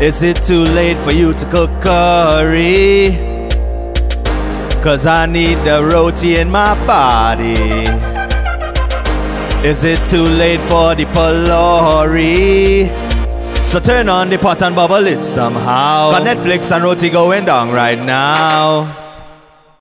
Is it too late for you to cook curry? Cause I need the roti in my body. Is it too late for the palori? So turn on the pot and bubble it somehow. Got Netflix and roti going down right now.